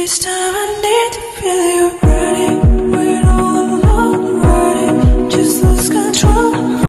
This time I need